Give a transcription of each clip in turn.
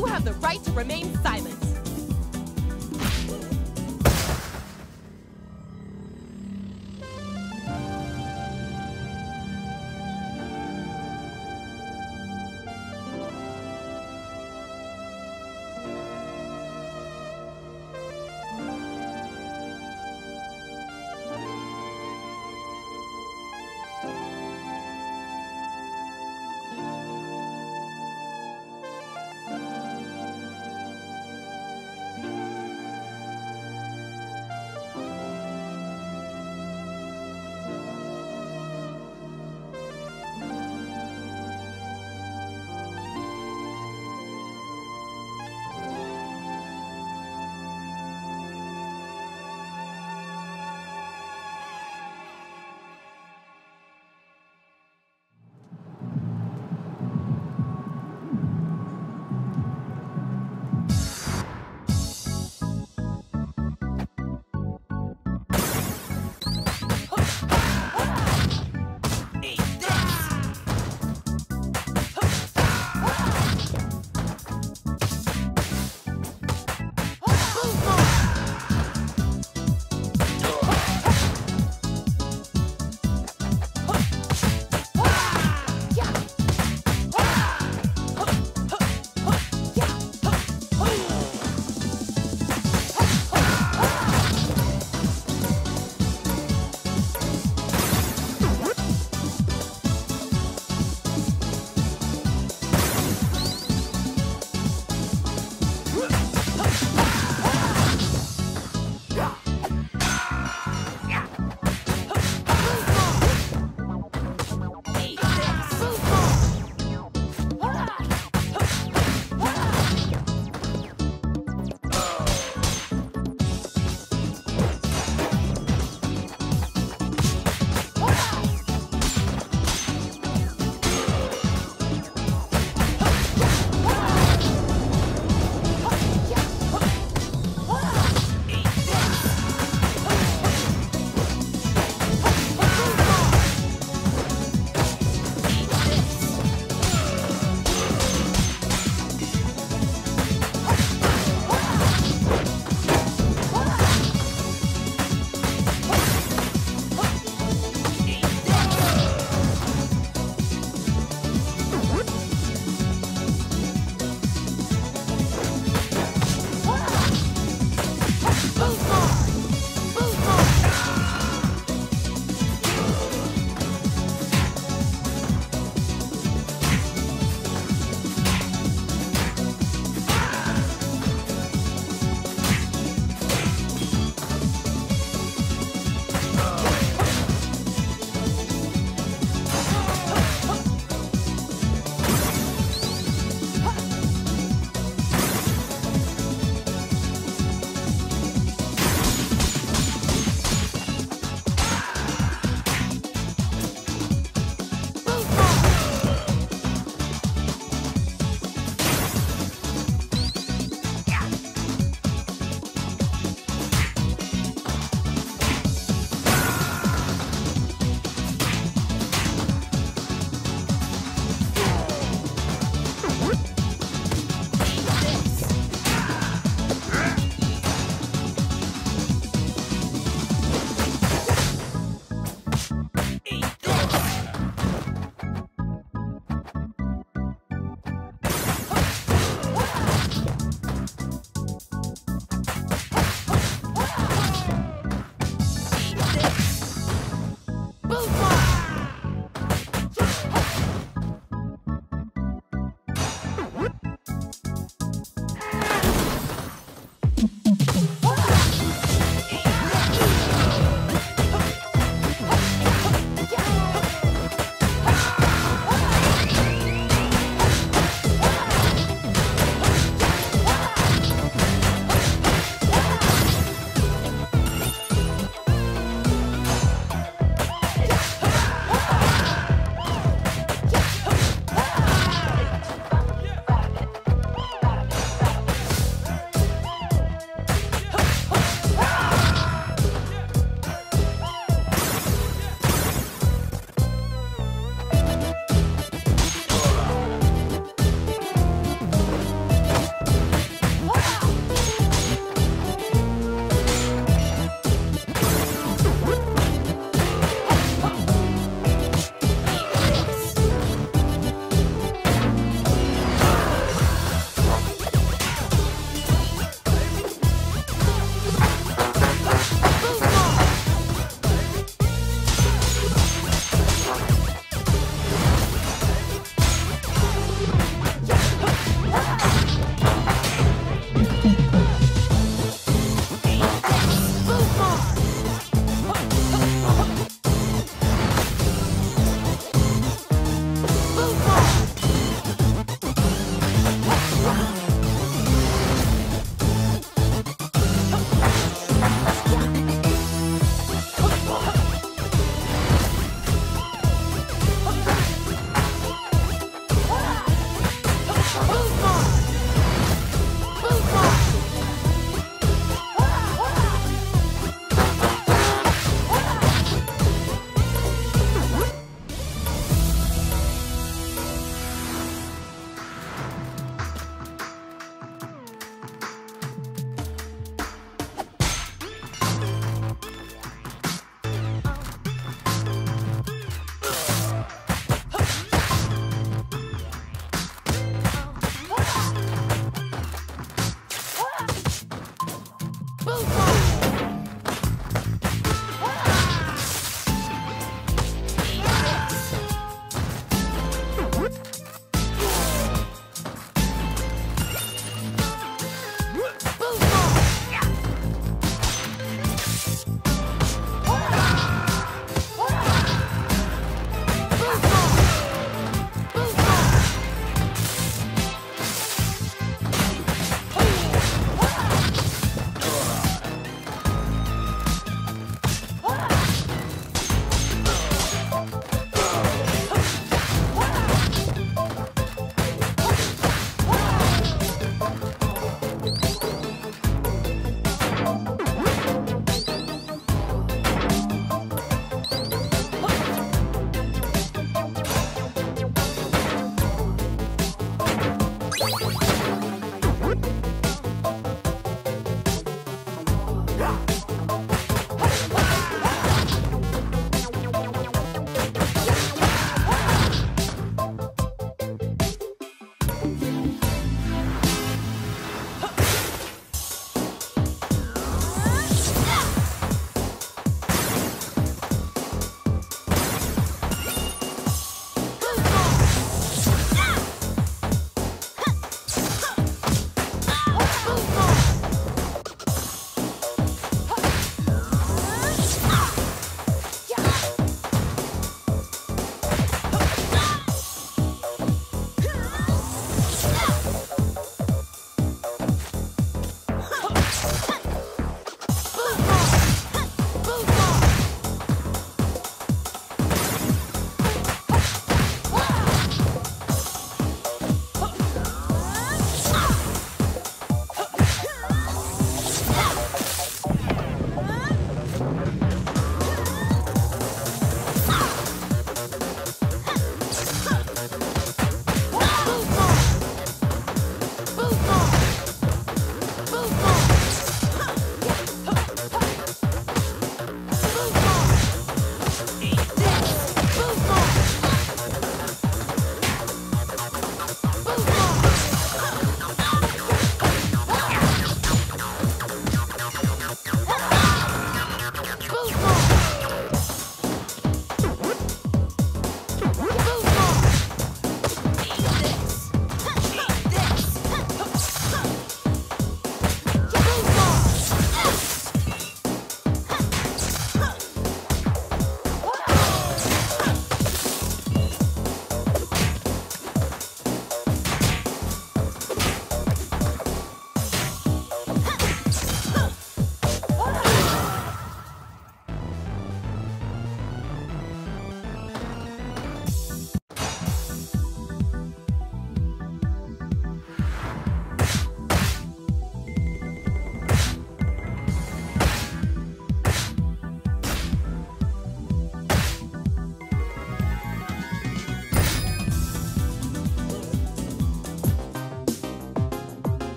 You have the right to remain silent.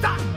Stop!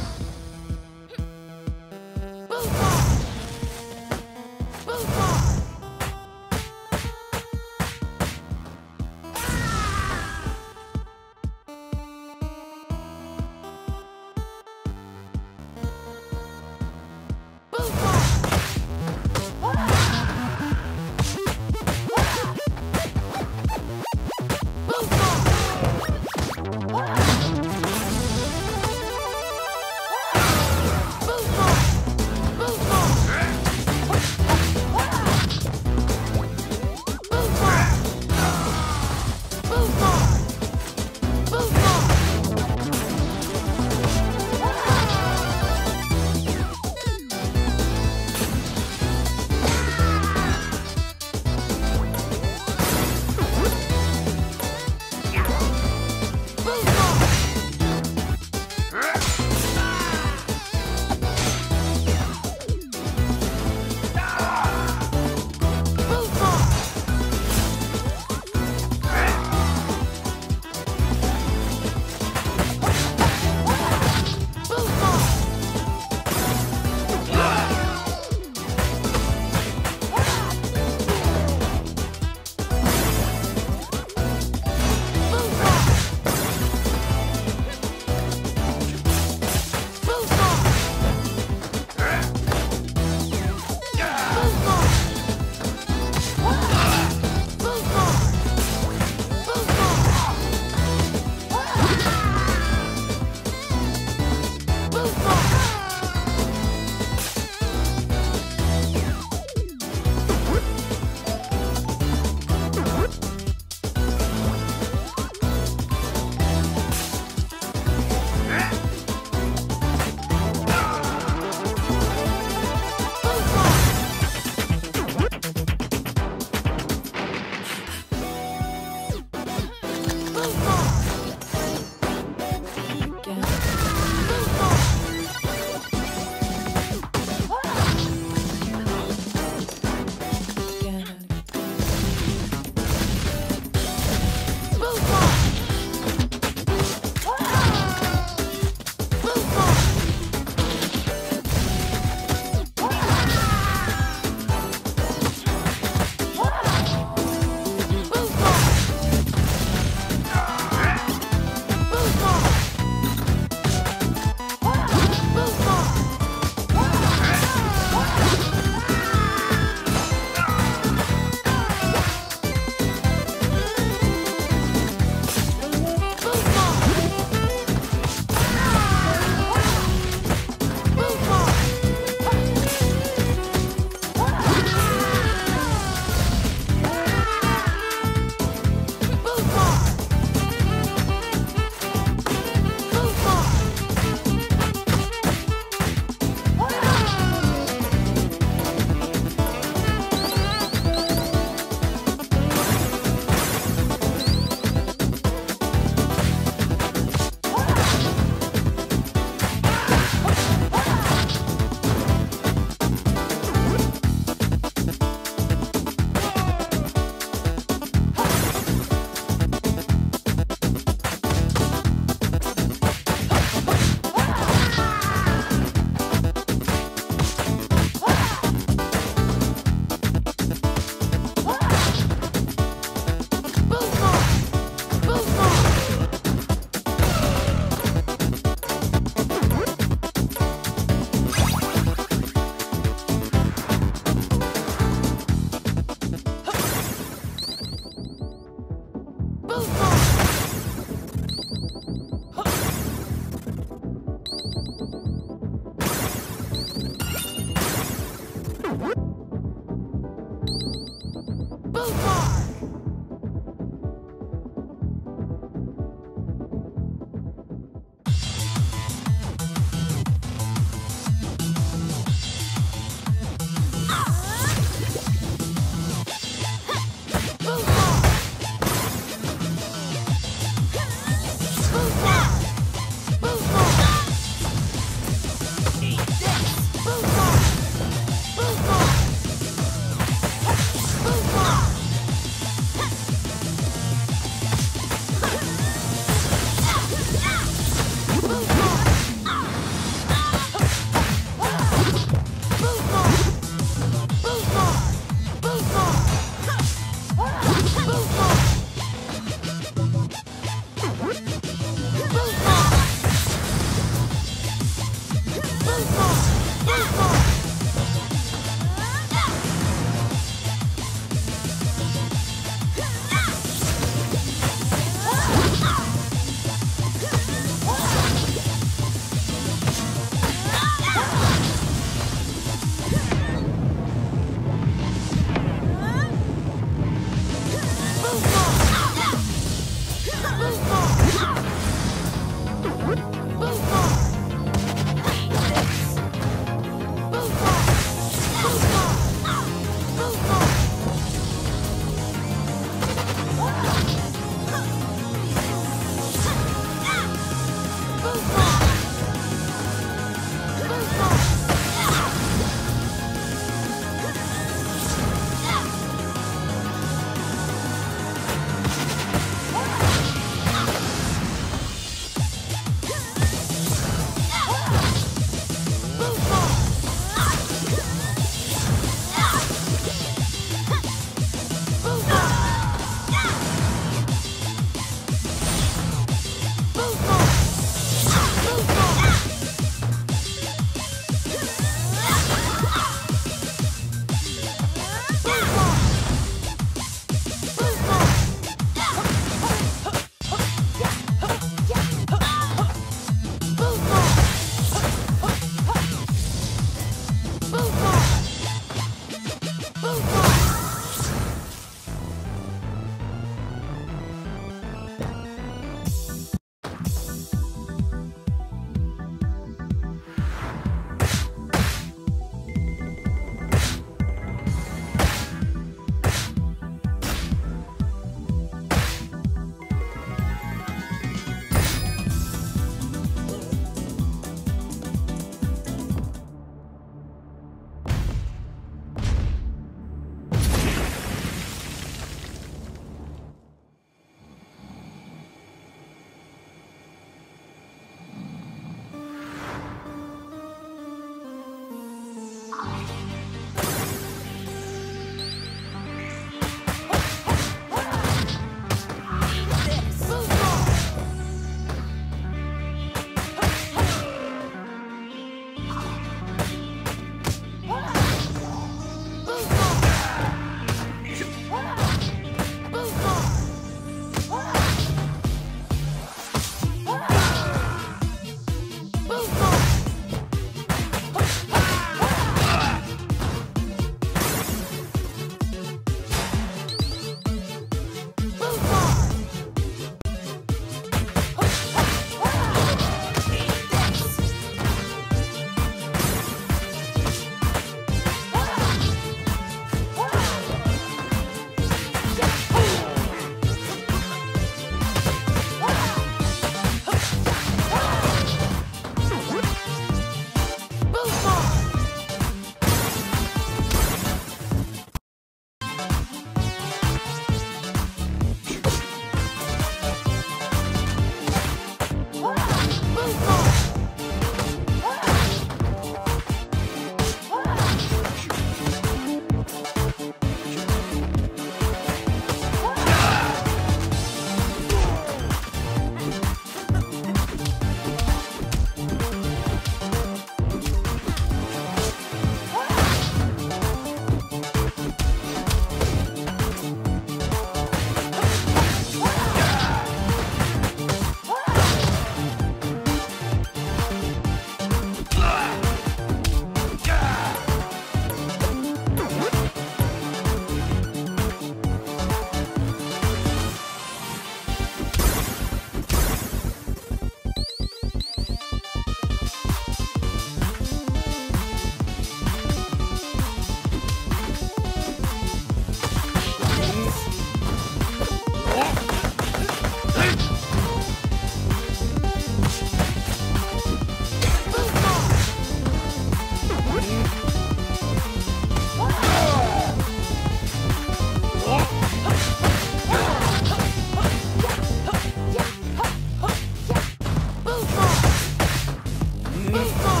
Baseball.